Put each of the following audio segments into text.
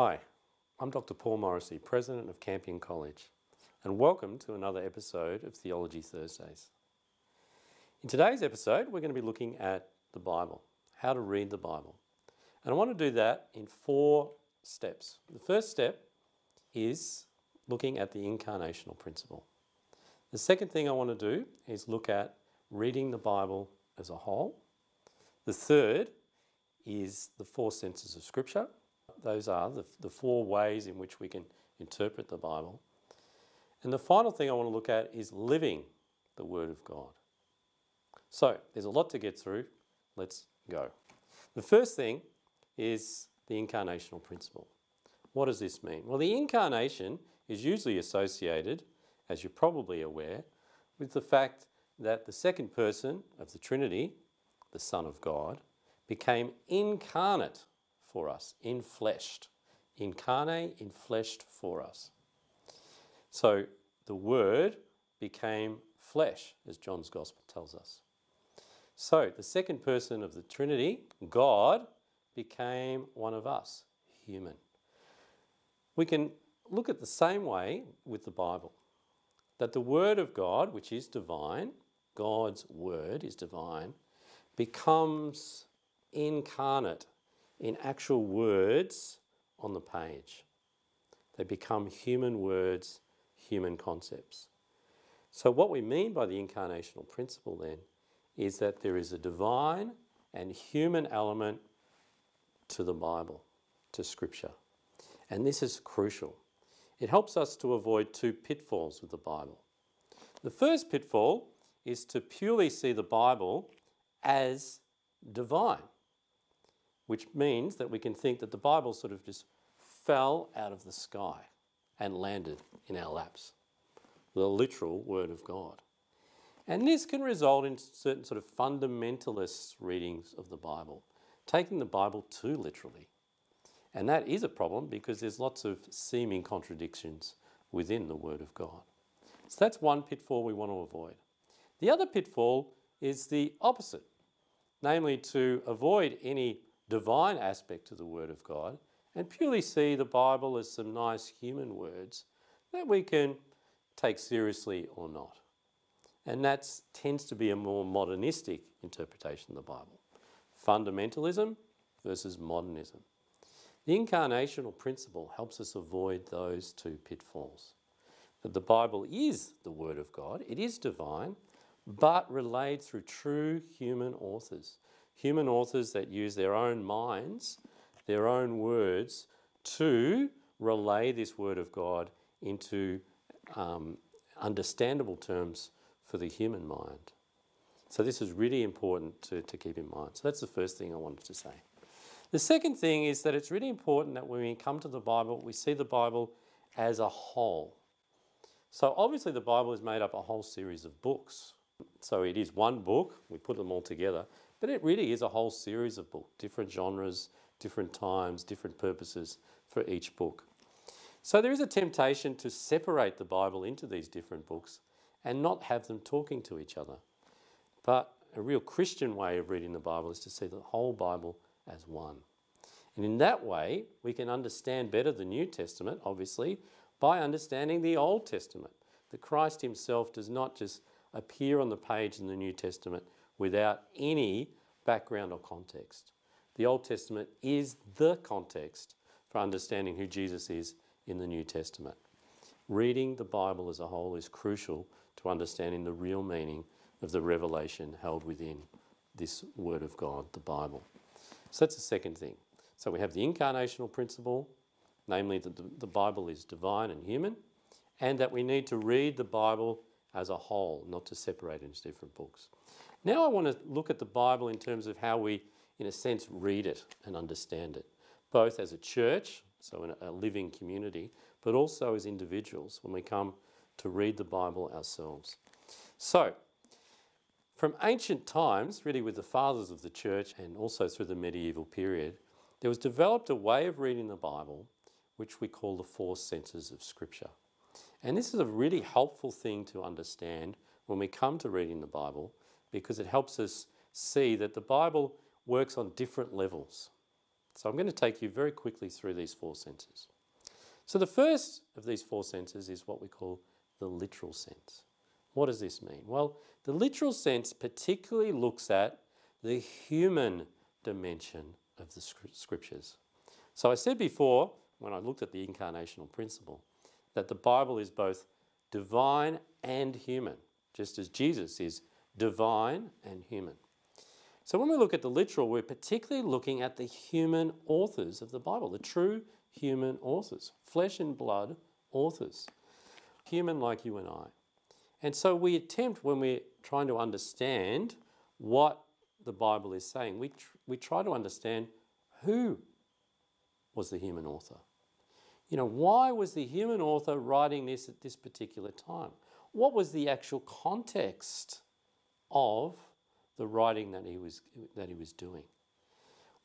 Hi, I'm Dr. Paul Morrissey, President of Campion College, and welcome to another episode of Theology Thursdays. In today's episode, we're going to be looking at the Bible, how to read the Bible. And I want to do that in four steps. The first step is looking at the incarnational principle. The second thing I want to do is look at reading the Bible as a whole. The third is the four senses of Scripture. Those are the, the four ways in which we can interpret the Bible. And the final thing I want to look at is living the Word of God. So there's a lot to get through. Let's go. The first thing is the incarnational principle. What does this mean? Well, the incarnation is usually associated, as you're probably aware, with the fact that the second person of the Trinity, the Son of God, became incarnate for us, infleshed. Incarnate, infleshed for us. So the Word became flesh, as John's Gospel tells us. So the second person of the Trinity, God, became one of us, human. We can look at the same way with the Bible that the Word of God, which is divine, God's Word is divine, becomes incarnate in actual words on the page. They become human words, human concepts. So, what we mean by the incarnational principle then is that there is a divine and human element to the Bible, to Scripture. And this is crucial. It helps us to avoid two pitfalls with the Bible. The first pitfall is to purely see the Bible as divine, which means that we can think that the Bible sort of just fell out of the sky and landed in our laps, the literal Word of God. And this can result in certain sort of fundamentalist readings of the Bible, taking the Bible too literally. And that is a problem because there's lots of seeming contradictions within the Word of God. So that's one pitfall we want to avoid. The other pitfall is the opposite, namely to avoid any divine aspect to the Word of God and purely see the Bible as some nice human words that we can take seriously or not. And that tends to be a more modernistic interpretation of the Bible. Fundamentalism versus modernism. The incarnational principle helps us avoid those two pitfalls. That the Bible is the Word of God, it is divine, but relayed through true human authors. Human authors that use their own minds, their own words, to relay this Word of God into um, understandable terms for the human mind. So, this is really important to, to keep in mind. So, that's the first thing I wanted to say. The second thing is that it's really important that when we come to the Bible, we see the Bible as a whole. So, obviously, the Bible is made up of a whole series of books. So, it is one book, we put them all together, but it really is a whole series of books, different genres, different times, different purposes for each book. So, there is a temptation to separate the Bible into these different books and not have them talking to each other. But a real Christian way of reading the Bible is to see the whole Bible as one. And in that way, we can understand better the New Testament, obviously, by understanding the Old Testament. That Christ Himself does not just appear on the page in the New Testament without any background or context. The Old Testament is the context for understanding who Jesus is in the New Testament. Reading the Bible as a whole is crucial to understanding the real meaning of the revelation held within this Word of God, the Bible. So that's the second thing. So we have the incarnational principle, namely that the, Bible is divine and human, and that we need to read the Bible as a whole, not to separate into different books. Now I want to look at the Bible in terms of how we, in a sense, read it and understand it, both as a church, so in a living community, but also as individuals when we come to read the Bible ourselves. So, from ancient times, really with the fathers of the church and also through the medieval period, there was developed a way of reading the Bible which we call the four senses of Scripture. And this is a really helpful thing to understand when we come to reading the Bible because it helps us see that the Bible works on different levels. So I'm going to take you very quickly through these four senses. So the first of these four senses is what we call the literal sense. What does this mean? Well, the literal sense particularly looks at the human dimension of the scriptures. So I said before, when I looked at the incarnational principle, that the Bible is both divine and human, just as Jesus is divine and human. So when we look at the literal, we're particularly looking at the human authors of the Bible, the true human authors, flesh and blood authors, human like you and I. And so we attempt, when we're trying to understand what the Bible is saying, we, tr- we try to understand who was the human author. You know, why was the human author writing this at this particular time? What was the actual context of the writing that he was, that he was doing?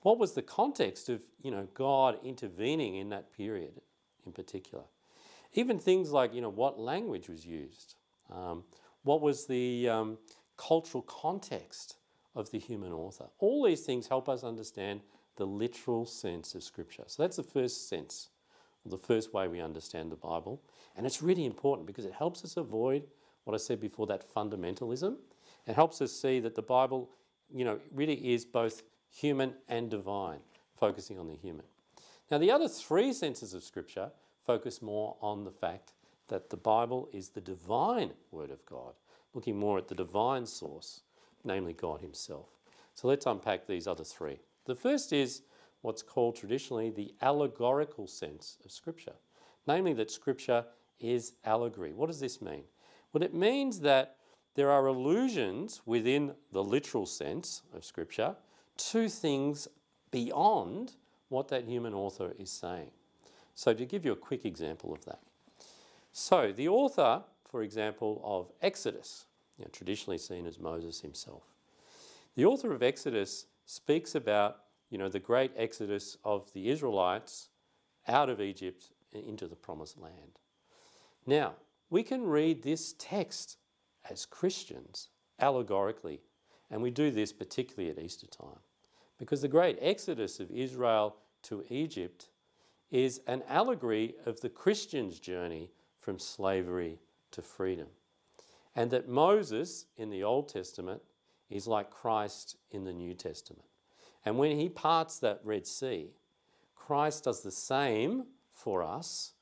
What was the context of, you know, God intervening in that period in particular? Even things like, you know, what language was used? Um, what was the um, cultural context of the human author? All these things help us understand the literal sense of Scripture. So that's the first sense, the first way we understand the Bible. And it's really important because it helps us avoid what I said before that fundamentalism. It helps us see that the Bible, you know, really is both human and divine, focusing on the human. Now, the other three senses of Scripture focus more on the fact that the Bible is the divine Word of God, looking more at the divine source, namely God Himself. So let's unpack these other three. The first is what's called traditionally the allegorical sense of Scripture, namely that Scripture is allegory. What does this mean? Well, it means that there are allusions within the literal sense of Scripture to things beyond what that human author is saying. So, to give you a quick example of that. So, the author, for example, of Exodus, you know, traditionally seen as Moses himself, the author of Exodus speaks about you know, the great exodus of the Israelites out of Egypt into the promised land. Now, we can read this text as Christians allegorically, and we do this particularly at Easter time, because the great exodus of Israel to Egypt is an allegory of the Christian's journey from slavery to freedom. And that Moses in the Old Testament is like Christ in the New Testament. And when he parts that Red Sea, Christ does the same for us.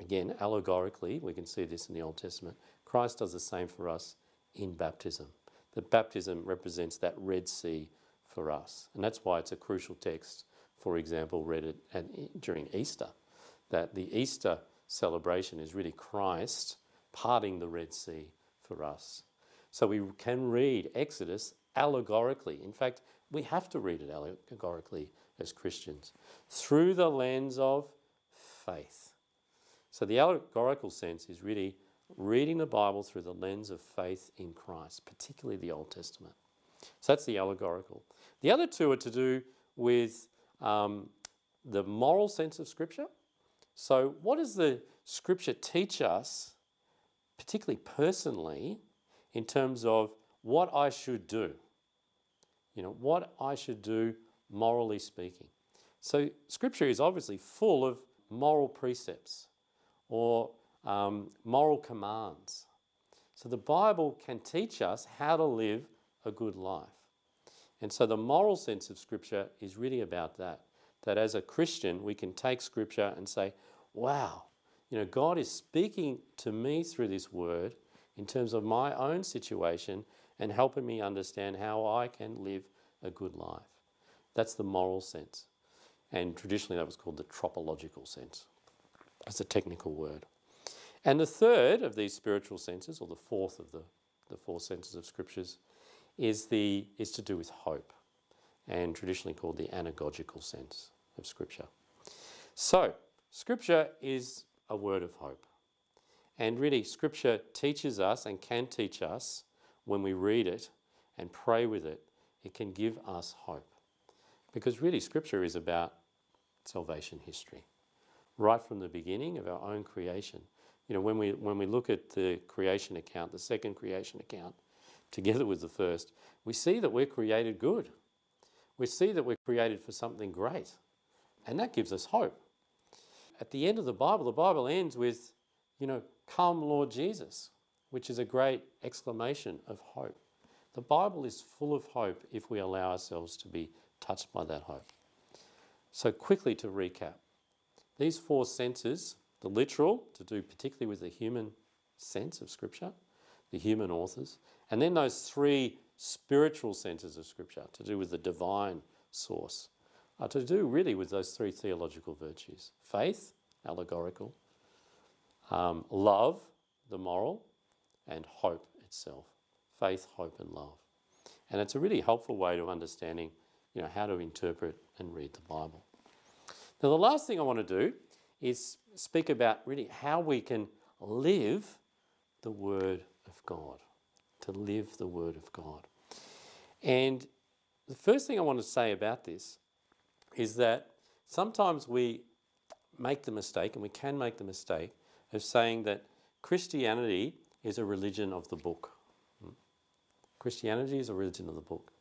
Again, allegorically, we can see this in the Old Testament. Christ does the same for us in baptism. The baptism represents that Red Sea for us. And that's why it's a crucial text, for example, read at, at, during Easter. That the Easter celebration is really Christ parting the Red Sea for us. So we can read Exodus allegorically. In fact, we have to read it allegorically as Christians through the lens of faith. So the allegorical sense is really reading the Bible through the lens of faith in Christ, particularly the Old Testament. So that's the allegorical. The other two are to do with um, the moral sense of Scripture. So, what does the Scripture teach us, particularly personally, in terms of what I should do? you know, what I should do morally speaking. So, Scripture is obviously full of moral precepts or um, moral commands. So, the Bible can teach us how to live a good life. And so, the moral sense of Scripture is really about that. That as a Christian, we can take Scripture and say, wow, you know, God is speaking to me through this word in terms of my own situation and helping me understand how I can live a good life. That's the moral sense. And traditionally, that was called the tropological sense. That's a technical word. And the third of these spiritual senses, or the fourth of the, the four senses of scriptures, is, the, is to do with hope, and traditionally called the anagogical sense of scripture. So, scripture is a word of hope. And really, scripture teaches us and can teach us when we read it and pray with it, it can give us hope. Because really, Scripture is about salvation history, right from the beginning of our own creation. You know, when we, when we look at the creation account, the second creation account, together with the first, we see that we're created good. we see that we're created for something great. And that gives us hope. At the end of the Bible, the Bible ends with, you know, come Lord Jesus, which is a great exclamation of hope. The Bible is full of hope if we allow ourselves to be touched by that hope. So, quickly to recap these four senses the literal, to do particularly with the human sense of Scripture, the human authors, and then those three spiritual senses of Scripture, to do with the divine source, are to do really with those three theological virtues faith, allegorical, um, love, the moral, and hope itself. Faith, hope, and love. And it's a really helpful way of understanding you know, how to interpret and read the Bible. Now, the last thing I want to do is speak about really how we can live the Word of God. To live the Word of God. And the first thing I want to say about this is that sometimes we make the mistake, and we can make the mistake, of saying that Christianity is a religion of the book. Hmm? Christianity is a religion of the book.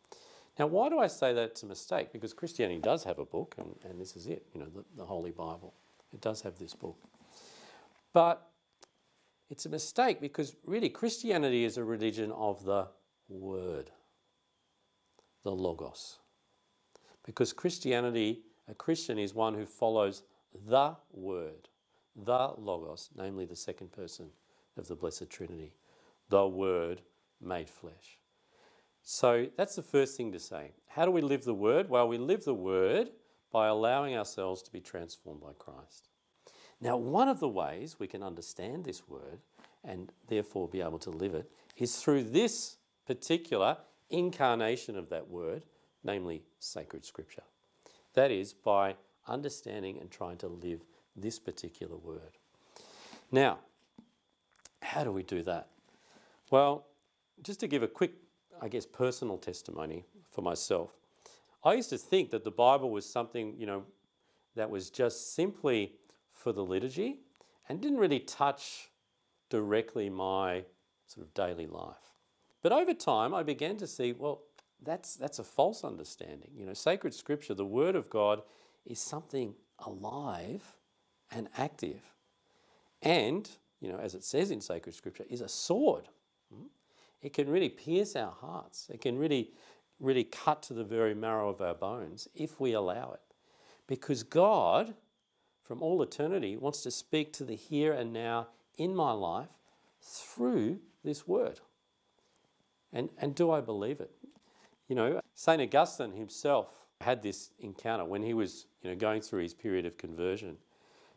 Now, why do I say that's a mistake? Because Christianity does have a book, and, and this is it, you know, the, the Holy Bible. It does have this book. But it's a mistake because really Christianity is a religion of the Word, the Logos. Because Christianity, a Christian is one who follows the Word, the Logos, namely the second person of the Blessed Trinity, the Word made flesh. So that's the first thing to say. How do we live the Word? Well, we live the Word by allowing ourselves to be transformed by Christ. Now, one of the ways we can understand this Word and therefore be able to live it is through this particular incarnation of that Word, namely sacred Scripture. That is, by understanding and trying to live this particular Word. Now, how do we do that? Well, just to give a quick I guess, personal testimony for myself. I used to think that the Bible was something, you know, that was just simply for the liturgy and didn't really touch directly my sort of daily life. But over time, I began to see, well, that's, that's a false understanding. You know, sacred scripture, the Word of God, is something alive and active. And, you know, as it says in sacred scripture, is a sword. Hmm? it can really pierce our hearts. It can really, really cut to the very marrow of our bones if we allow it. Because God, from all eternity, wants to speak to the here and now in my life through this word. And, and do I believe it? You know, St. Augustine himself had this encounter when he was you know, going through his period of conversion.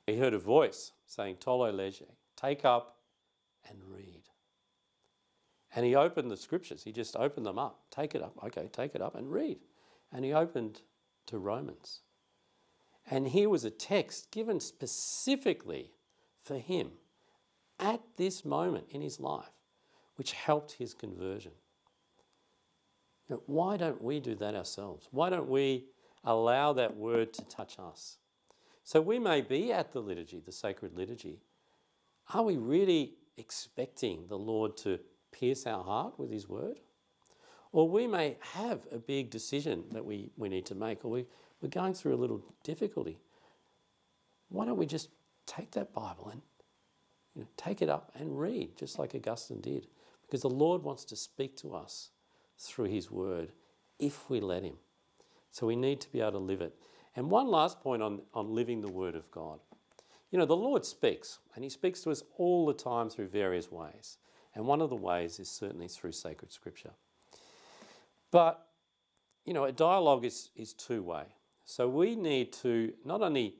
He heard a voice saying, Tolle lege, take up and read. And he opened the scriptures. He just opened them up. Take it up. Okay, take it up and read. And he opened to Romans. And here was a text given specifically for him at this moment in his life, which helped his conversion. Now, why don't we do that ourselves? Why don't we allow that word to touch us? So we may be at the liturgy, the sacred liturgy. Are we really expecting the Lord to pierce our heart with His word. Or we may have a big decision that we, we need to make, or we, we're going through a little difficulty. Why don't we just take that Bible and you know, take it up and read, just like Augustine did? Because the Lord wants to speak to us through His word if we let Him. So we need to be able to live it. And one last point on, on living the word of God. You know, the Lord speaks, and He speaks to us all the time through various ways. And one of the ways is certainly through sacred scripture. But, you know, a dialogue is, is two way. So we need to not only,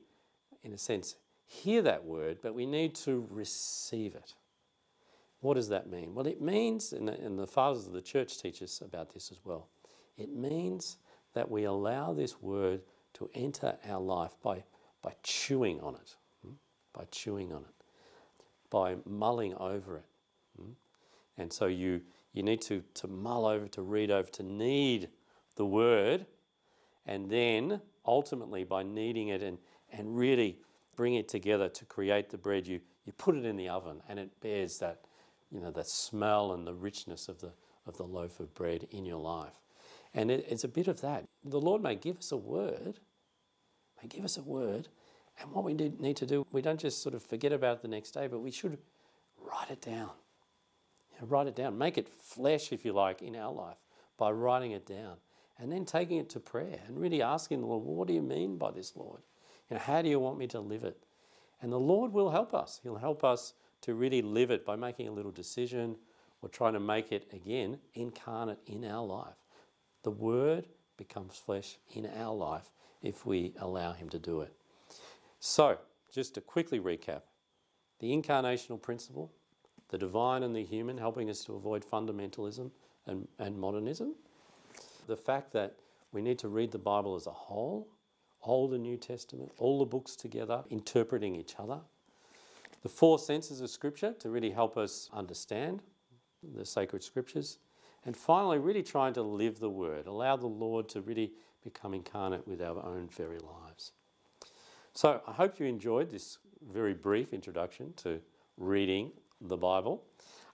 in a sense, hear that word, but we need to receive it. What does that mean? Well, it means, and the, and the fathers of the church teach us about this as well, it means that we allow this word to enter our life by, by chewing on it, hmm? by chewing on it, by mulling over it. And so you, you need to, to mull over, to read over, to knead the word, and then ultimately by kneading it and, and really bring it together to create the bread, you, you put it in the oven and it bears that, you know, that smell and the richness of the, of the loaf of bread in your life. And it, it's a bit of that. The Lord may give us a word, may give us a word, and what we need to do, we don't just sort of forget about it the next day, but we should write it down. You know, write it down. Make it flesh, if you like, in our life by writing it down. And then taking it to prayer and really asking the Lord, well, what do you mean by this, Lord? You know, how do you want me to live it? And the Lord will help us. He'll help us to really live it by making a little decision or trying to make it again incarnate in our life. The Word becomes flesh in our life if we allow Him to do it. So, just to quickly recap the incarnational principle, the divine and the human, helping us to avoid fundamentalism and, and modernism. The fact that we need to read the Bible as a whole, Old and New Testament, all the books together, interpreting each other. The four senses of Scripture to really help us understand the sacred Scriptures. And finally, really trying to live the Word, allow the Lord to really become incarnate with our own very lives. So I hope you enjoyed this very brief introduction to reading the Bible.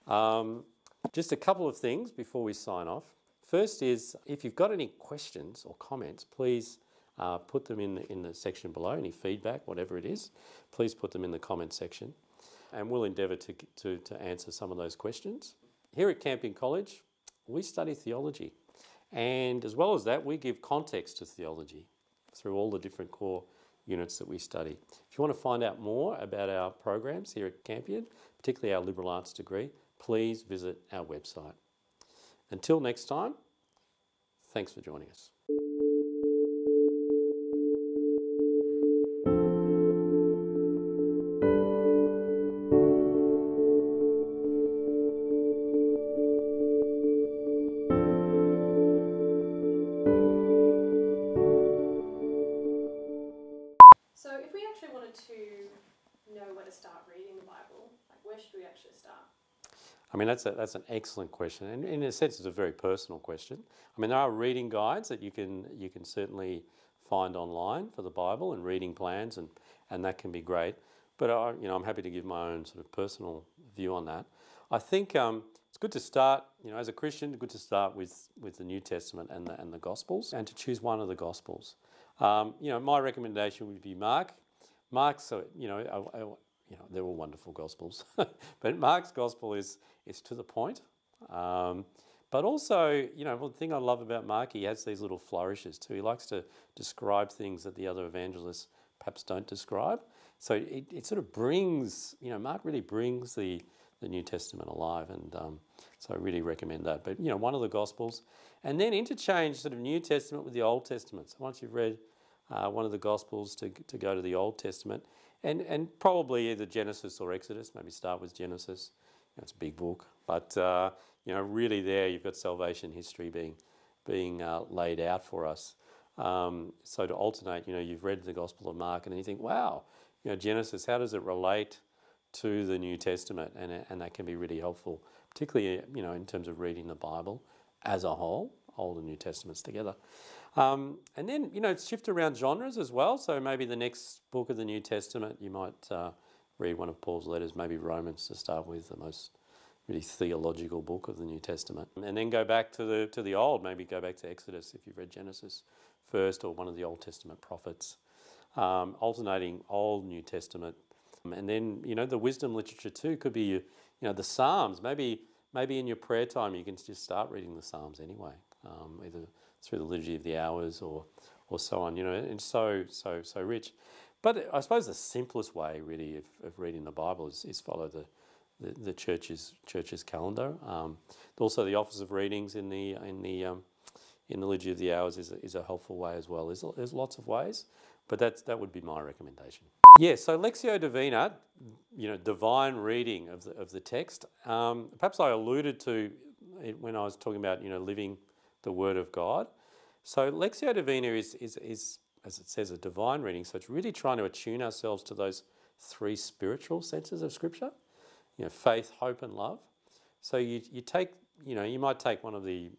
Um, just a couple of things before we sign off. First is if you've got any questions or comments, please uh, put them in the, in the section below. Any feedback, whatever it is, please put them in the comment section, and we'll endeavour to, to, to answer some of those questions. Here at Campion College, we study theology, and as well as that, we give context to theology through all the different core units that we study. If you want to find out more about our programs here at Campion, particularly our liberal arts degree, please visit our website. Until next time, thanks for joining us. I mean, that's, a, that's an excellent question. And in a sense, it's a very personal question. I mean, there are reading guides that you can, you can certainly find online for the Bible and reading plans, and, and that can be great. But I, you know, I'm happy to give my own sort of personal view on that. I think um, it's good to start, you know, as a Christian, good to start with, with the New Testament and the, and the Gospels and to choose one of the Gospels. Um, you know, my recommendation would be Mark. Mark's, you know, you know, they're all wonderful Gospels, but Mark's Gospel is is to the point. Um, but also, you know, one thing I love about Mark, he has these little flourishes too. He likes to describe things that the other evangelists perhaps don't describe. So it, it sort of brings, you know, Mark really brings the, the New Testament alive. And um, so I really recommend that. But, you know, one of the Gospels. And then interchange sort of New Testament with the Old Testament. So once you've read uh, one of the Gospels to, to go to the Old Testament, and, and probably either Genesis or Exodus, maybe start with Genesis it's a big book, but uh, you know, really, there you've got salvation history being being uh, laid out for us. Um, so to alternate, you know, you've read the Gospel of Mark, and then you think, wow, you know, Genesis, how does it relate to the New Testament? And and that can be really helpful, particularly you know, in terms of reading the Bible as a whole, Old and New Testaments together. Um, and then, you know, shift around genres as well. So maybe the next book of the New Testament, you might uh, read one of Paul's letters, maybe Romans to start with, the most really theological book of the New Testament. And then go back to the to the old, maybe go back to Exodus if you've read Genesis first or one of the Old Testament prophets. Um, alternating Old New Testament. And then, you know, the wisdom literature too could be you know, the Psalms. Maybe maybe in your prayer time you can just start reading the Psalms anyway, um, either through the liturgy of the hours or or so on. You know, it's so so so rich. But I suppose the simplest way, really, of, of reading the Bible is, is follow the, the, the, church's church's calendar. Um, also, the office of readings in the in the um, in the liturgy of the hours is a, is a helpful way as well. There's, there's lots of ways, but that's that would be my recommendation. Yeah, so Lectio Divina, you know, divine reading of the, of the text. Um, perhaps I alluded to it when I was talking about you know living the Word of God. So Lectio Divina is is is as it says, a divine reading. So it's really trying to attune ourselves to those three spiritual senses of Scripture, you know, faith, hope, and love. So you, you take, you know, you might take one of the,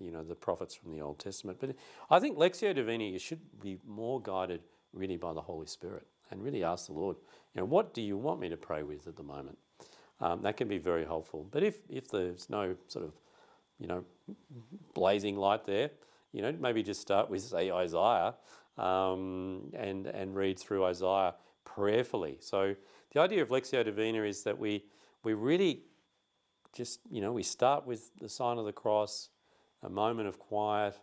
you know, the prophets from the Old Testament, but I think Lectio Divina, you should be more guided really by the Holy Spirit and really ask the Lord, you know, what do you want me to pray with at the moment? Um, that can be very helpful. But if, if there's no sort of, you know, blazing light there, you know, maybe just start with, say, Isaiah um, and, and read through Isaiah prayerfully. So the idea of Lectio Divina is that we, we really just, you know, we start with the sign of the cross, a moment of quiet,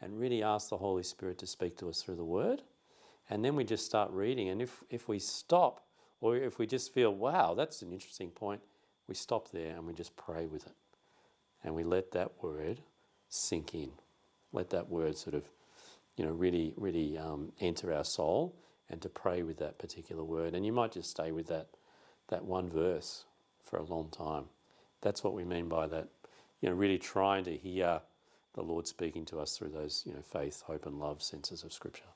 and really ask the Holy Spirit to speak to us through the Word. And then we just start reading. And if, if we stop, or if we just feel, wow, that's an interesting point, we stop there and we just pray with it. And we let that word sink in. Let that word sort of, you know, really, really um, enter our soul and to pray with that particular word. And you might just stay with that, that one verse for a long time. That's what we mean by that, you know, really trying to hear the Lord speaking to us through those, you know, faith, hope, and love senses of Scripture.